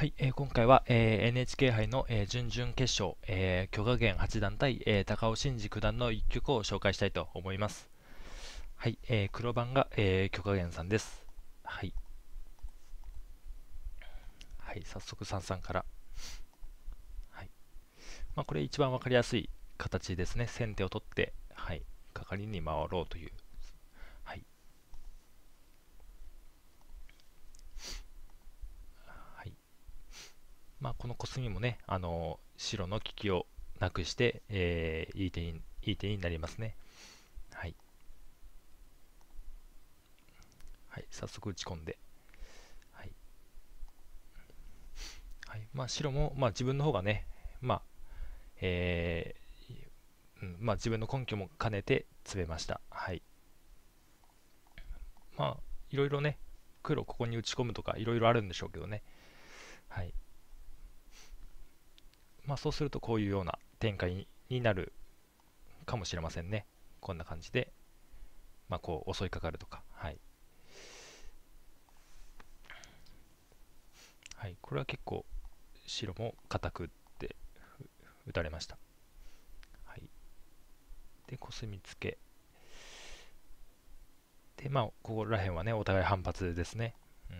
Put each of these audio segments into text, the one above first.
はい、えー、今回は、えー、NHK 杯の、えー、準々決勝、えー、許可源八段対、えー、高尾真司九段の一局を紹介したいと思います。はい、えー、黒番が、えー、許可源さんです。はい。はい、早速三々から。はい。まあ、これ一番わかりやすい形ですね。先手を取って、はい、係に回ろうというまあ、このコスミもね、あの白の利きをなくして、えー、いい手にいい手になりますね。はい。はい、早速打ち込んで。はい。はい、まあ、白も、まあ、自分の方がね、まあ、えー、うん、まあ、自分の根拠も兼ねて詰めました。はい。まあ、いろいろね、黒ここに打ち込むとか、いろいろあるんでしょうけどね。はい。まあ、そうするとこういうような展開になるかもしれませんね。こんな感じで、まあ、こう襲いかかるとか。はい。はい、これは結構白も硬く打って打たれました。はい。で、コスミツケ。で、まあ、ここら辺はね、お互い反発ですね。うん。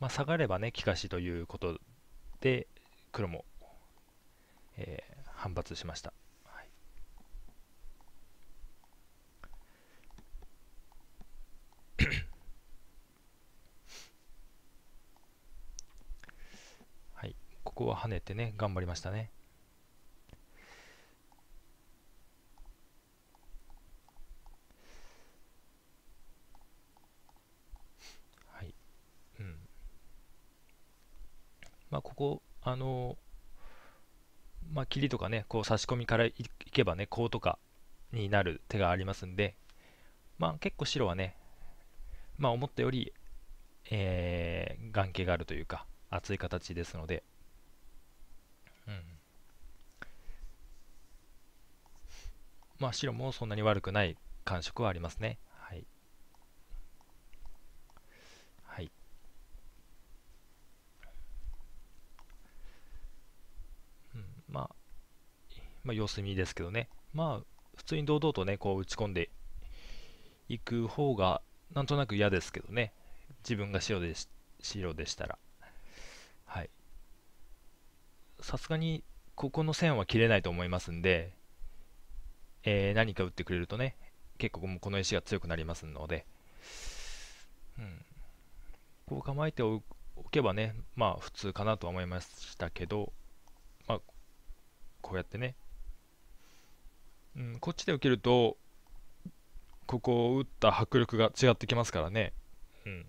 まあ、下がればね、利かしということで、黒も、えー、反発しました。はい、はい、ここは跳ねてね、頑張りましたね。はい。うん。まあ、ここ、あのまあ、霧とかね、こう差し込みからいけばね、こうとかになる手がありますんで、まあ、結構白はね、まあ、思ったより、えー、眼形があるというか、厚い形ですので、うん。まあ、白もそんなに悪くない感触はありますね。まあ、まあ、様子見ですけどね。まあ、普通に堂々とね、こう打ち込んでいく方が、なんとなく嫌ですけどね。自分が白でし白でしたら。はい。さすがに、ここの線は切れないと思いますんで、えー、何か打ってくれるとね、結構もうこの石が強くなりますので、うん。こう構えておけばね、まあ普通かなとは思いましたけど、こうやってね、うん、こっちで受けるとここを打った迫力が違ってきますからね、うん、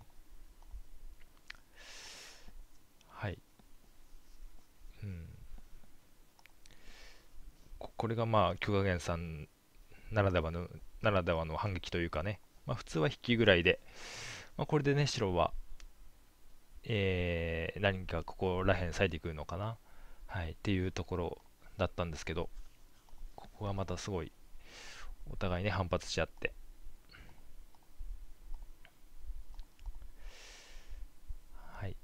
はい、うん、これがまあ許可源さんならではのならではの反撃というかね、まあ、普通は引きぐらいで、まあ、これでね白は、えー、何かここら辺咲いてくるのかな、はい、っていうところだったんですけど、ここがまたすごい、お互いね、反発し合って。はい。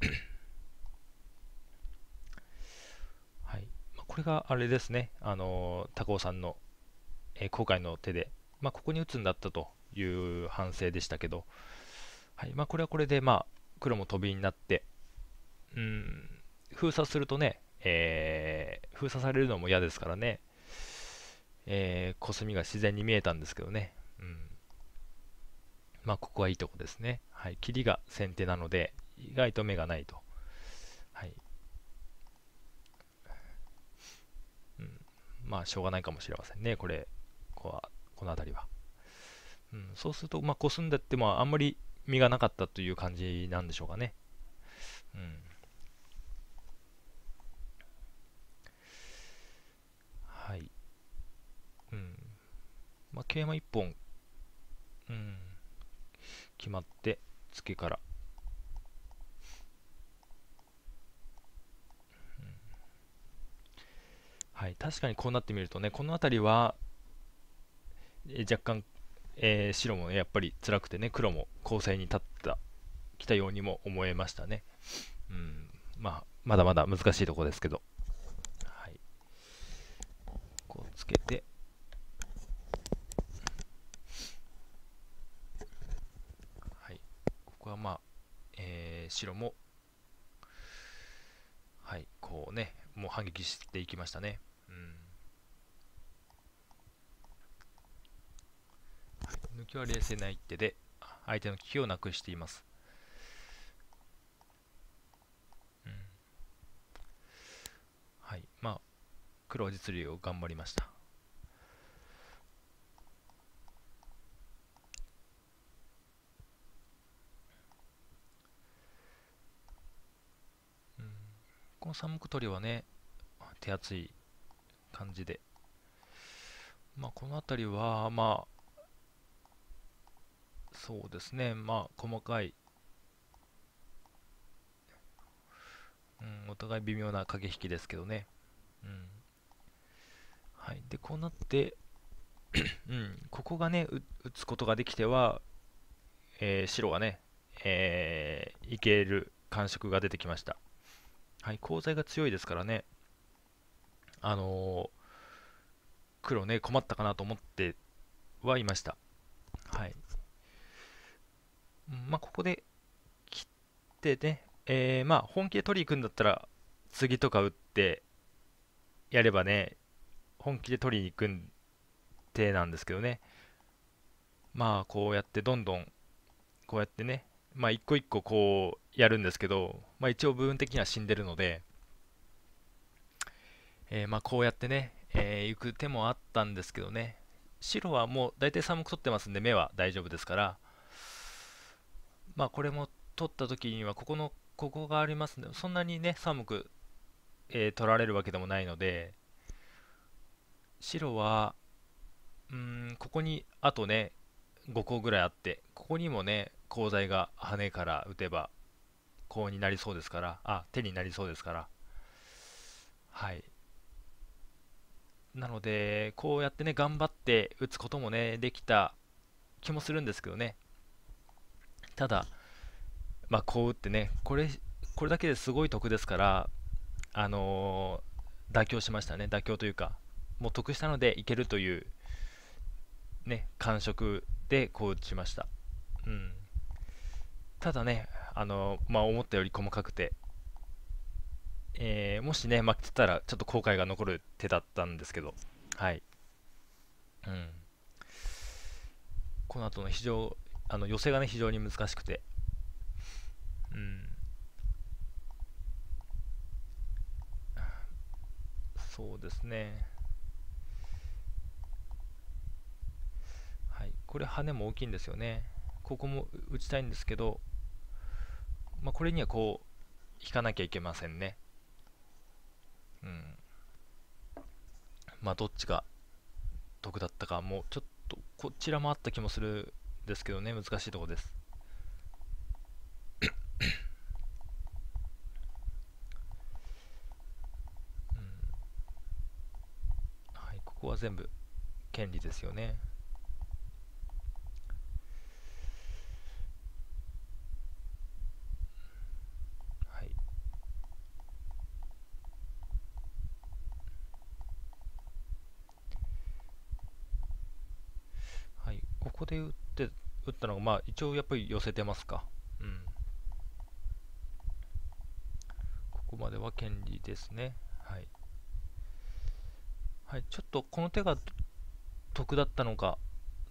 はい。まあ、これがあれですね、あのー、高尾さんの、えー、後悔の手で、まあ、ここに打つんだったという反省でしたけど、はいまあ、これはこれで、まあ、黒も飛びになって、うん、封鎖するとね、えー、封鎖されるのも嫌ですからね、えー、コスミが自然に見えたんですけどね、うん、まあ、ここはいいとこですね。はい、切りが先手なので、意外と目がないと。はい。うん、まあ、しょうがないかもしれませんね、これ、こはこの辺りは。うん、そうすると、まあ、コスんでってもあんまり実がなかったという感じなんでしょうかね。うんまあ、桂馬1本、うん、決まって、ツケから。はい、確かにこうなってみるとね、この辺りは、え若干、えー白もねやっぱり辛くてね黒も攻勢に立ったきたようにも思えましたね。うんまあ、まだまだ難しいとこですけど、はい、こうつけてはいここはまあ、えー白もはいこうねもう反撃していきましたね。うんはい抜きは冷静な一手で相手の危機をなくしています。うんはい、まあ黒は実利を頑張りました。この三目取りはね手厚い感じで、まあ、この辺りはまあそうですね、まあ、細かい、うん、お互い微妙な駆け引きですけどね。うん。はい。で、こうなってうん、ここがね、打つことができては、えー、白がね、えー、いける感触が出てきました。はい、コウ材が強いですからね、あのー、黒ね、困ったかなと思ってはいました。はい。まあ、ここで切ってね、えー、まあ、本気で取り行くんだったら、次とか打ってやればね、本気で取りに行くん手なんですけどね。まあ、こうやってどんどん、こうやってね、まあ、一個一個こうやるんですけど、まあ、一応部分的には死んでるので、えー、まあ、こうやってね、えー、行く手もあったんですけどね、白はもう大体3目取ってますんで、目は大丈夫ですから、まあこれも取った時にはここのここがありますねそんなにね3目、えー、取られるわけでもないので白はうんここにあとね5個ぐらいあってここにもねコウ材が羽から打てばコウになりそうですからあ手になりそうですからはいなのでこうやってね頑張って打つこともねできた気もするんですけどねただ、まあ、こう打ってね、これ、これだけですごい得ですから、あのー、妥協しましたね。妥協というか、もう得したのでいけるという、ね、感触でこう打ちました。うん。ただね、あの、まあ、思ったより細かくて、えー、もしね、負けてたらちょっと後悔が残る手だったんですけど、はい。うん。この後の非常あの寄せがね非常に難しくて。うん。そうですね。はい。これ羽も大きいんですよね。ここも打ちたいんですけど。まあこれにはこう引かなきゃいけませんね。うん。まあどっちが得だったかもうちょっとこちらもあった気もするんですけどね。難しいとこです。はい、ここは全部権利ですよね。はい。はい、ここで打って打ったのが、まあ、一応やっぱり寄せてますか。うん。ここまでは権利ですね。はい。はい、ちょっとこの手が得だったのか、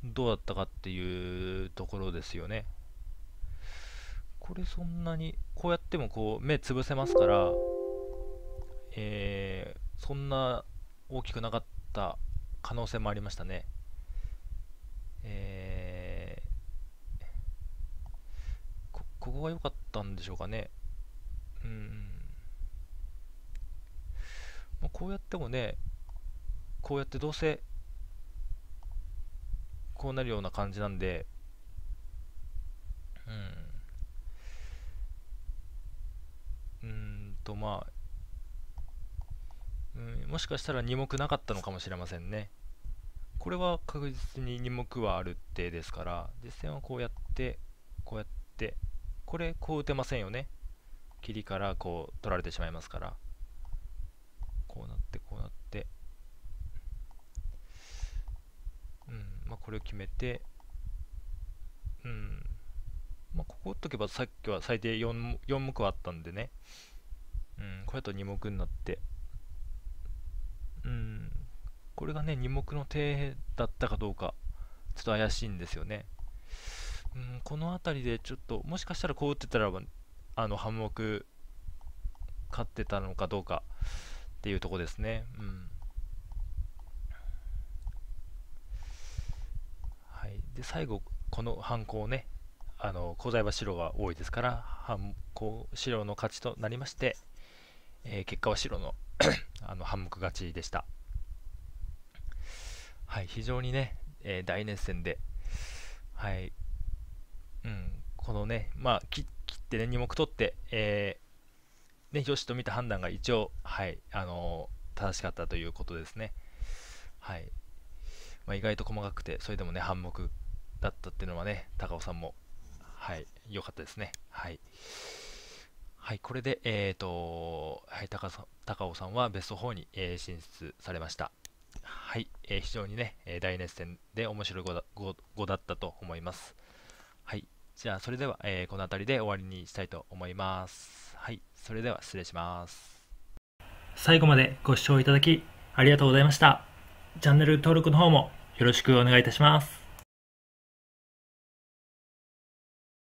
どうだったかっていうところですよね。これそんなに、こうやってもこう目つぶせますから、えー、そんな大きくなかった可能性もありましたね。えーここが良かったんでしょうかね。うん。まあ、こうやってもね、こうやってどうせ、こうなるような感じなんで、うん。うんと、まあ、うん、もしかしたら2目なかったのかもしれませんね。これは確実に2目はある手ですから実戦はこうやってこうやってこれこう打てませんよね。切りからこう取られてしまいますから。こうなってこうなって。うんまあこれを決めて。うんまあここ打っとけばさっきは最低 4, 4目はあったんでね。うんこれだと2目になって。うんこれがね2目の手だったかどうかちょっと怪しいんですよね。うんこの辺りでちょっともしかしたらこう打ってたらあの半目勝ってたのかどうかっていうとこですね。うん。はい。で、最後、この犯行ね、あの、鋼材は白が多いですから、犯行、白の勝ちとなりまして、えー、結果は白の あの半目勝ちでした。はい、非常にね、えー、大熱戦で、はい、うん、このね、まあ、切ってね、2目取って、えー、ね、よしと見た判断が一応、はい、あのー、正しかったということですね。はい。まあ、意外と細かくて、それでもね、半目だったっていうのはね、高尾さんも、はい、良かったですね。はい。はい、これで、えっ、ー、と、はい、高高尾さんはベスト4に、えー、進出されました。はい、えー、非常にね、大熱戦で面白い碁だだったと思います。はい。じゃあ、それでは、えー、この辺りで終わりにしたいと思います。はい。それでは失礼します。最後までご視聴いただきありがとうございました。チャンネル登録の方もよろしくお願いいたします。